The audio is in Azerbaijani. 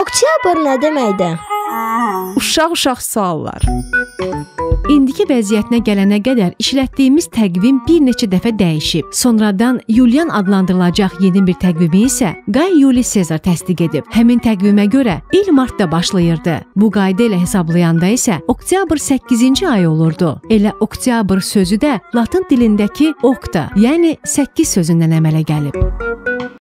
Oktyabr nə deməkdir? Uşaq-uşaq suallar. İndiki vəziyyətinə gələnə qədər işlətdiyimiz təqvim bir neçə dəfə dəyişib. Sonradan Yulian adlandırılacaq yeni bir təqvimi isə Qay Yuli Sezar təsdiq edib. Həmin təqvimə görə il martda başlayırdı. Bu qayda ilə hesablayanda isə oktyabr 8-ci ay olurdu. Elə oktyabr sözü də latın dilindəki okta, yəni 8 sözündən əmələ gəlib.